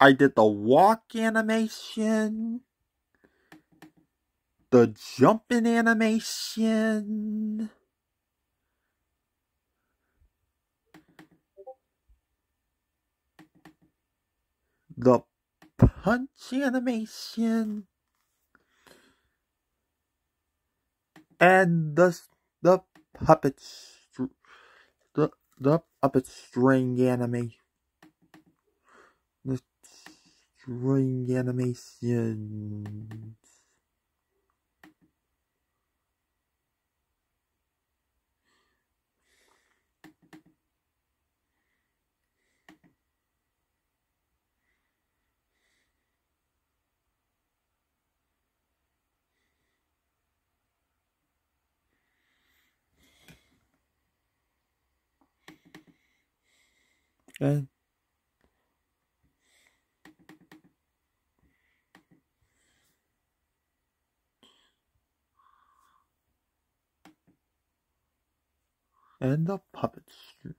I did the walk animation, the jumping animation, the punch animation, and the the puppet the the puppet string animation. The string animations. And and the puppet string.